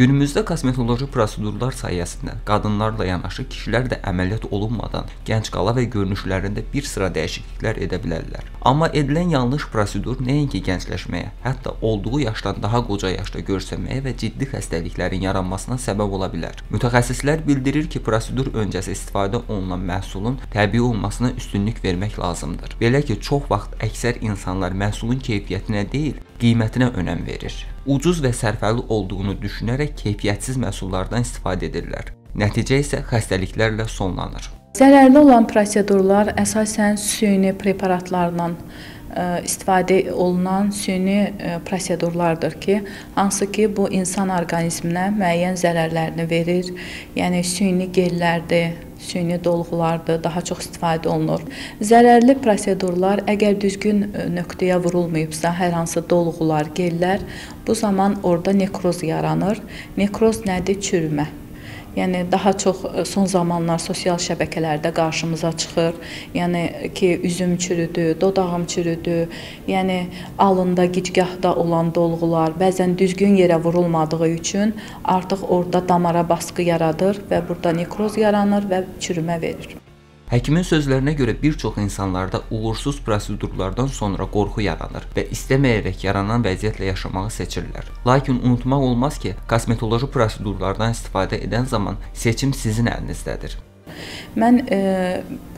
Günümüzdə kosmetoloji prosedurlar sayəsində qadınlarla yanaşı kişilər də əməliyyat olunmadan gənc qala və görünüşlərində bir sıra dəyişikliklər edə bilərlər. Amma edilən yanlış prosedur nəinki gəncləşməyə, hətta olduğu yaşdan daha qoca yaşda görsənməyə və ciddi xəstəliklərin yaranmasına səbəb ola bilər. Mütəxəssislər bildirir ki, prosedur öncəsi istifadə olunan məhsulun təbii olmasına üstünlük vermək lazımdır. Belə ki, çox vaxt əksər insanlar məhsulun keyfiyyətinə deyil, qiymətinə önəm verir. Ucuz və sərfəli olduğunu düşünərək keyfiyyətsiz məhsullardan istifadə edirlər. Nəticə isə xəstəliklərlə sonlanır. Zərərli olan prosedurlar əsasən süni preparatlarla istifadə olunan süni prosedurlardır ki, hansı ki bu insan orqanizminə müəyyən zərərlərini verir. Yəni süni gellərdir, süni dolğulardır, daha çox istifadə olunur. Zərərli prosedurlar əgər düzgün nöqtəyə vurulmayıbsa, hər hansı dolğular, gellər, bu zaman orada nekroz yaranır. Nekroz nədir? Çürümə. Yəni daha çox e, son zamanlar sosial şəbəkələrdə qarşımıza çıxır. Yəni ki, üzüm çürüdü, dodağım çürüdü. Yəni alında gicgahda olan dolğular bəzən düzgün yerə vurulmadığı üçün artıq orada damara baskı yaradır və burada nekroz yaranır və çürümə verir. Həkimin sözlərinə görə bir çox insanlarda uğursuz prosedurlardan sonra qorxu yaranır və istəməyərək yaranan vəziyyətlə yaşamağı seçirlər. Lakin unutmaq olmaz ki, kosmetoloji prosedurlardan istifadə edən zaman seçim sizin əlinizdədir. Mən e,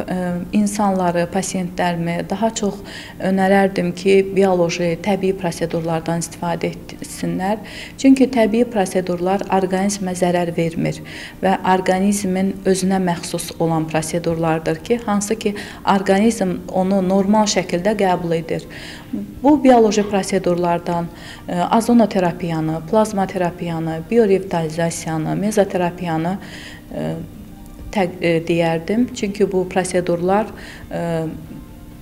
e, insanları, pasiyentlərimi daha çox önərərdim ki, bioloji, təbii prosedurlardan istifadə etsinlər. Çünki təbii prosedurlar orqanizmə zərər vermir və orqanizmin özünə məxsus olan prosedurlardır ki, hansı ki, orqanizm onu normal şəkildə qəbul edir. Bu bioloji prosedurlardan e, azonoterapiyanı, plazma terapiyanı, biorevitalizasiyanı, mezoterapiyanı e, deyərdim. Çünki bu prosedurlar e,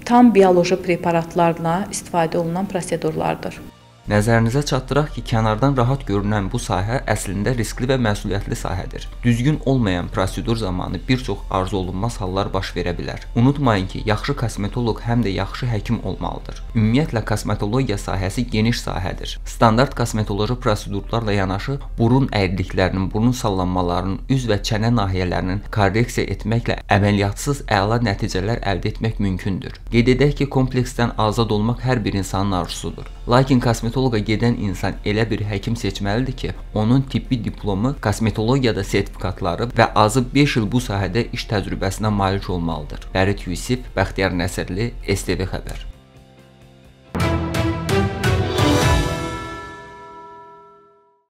tam bioloji preparatlarla istifadə olunan prosedurlardır. Nəzərinizə çatdıraq ki, kənardan rahat görünən bu sahə əslində riskli və məsuliyyətli sahədir. Düzgün olmayan prosedur zamanı bir çox arzu olunmaz hallar baş verə bilər. Unutmayın ki, yaxşı kosmetoloq həm də yaxşı həkim olmalıdır. Ümumiyyətlə kosmetologiya sahəsi geniş sahədir. Standart kosmetoloji prosedurlarla yanaşı burun əyriliklərinin, burun sallanmalarının, üz və çənə nahiyələrinin korreksiya etməklə əməliyyatsız əla nəticələr əldə etmək mümkündür. Qeyd edək ki, kompleksdən azad olmaq hər bir insanın arzusudur. Lakin kosmetoloqa gedən insan elə bir həkim seçməlidir ki, onun tibbi diplomu, kosmetologiyada sertifikatları və azı 5 il bu sahədə iş təcrübəsinə malik olmalıdır. Fərid Yusif, Bəxtiyar Nəsirli, STV xəbər.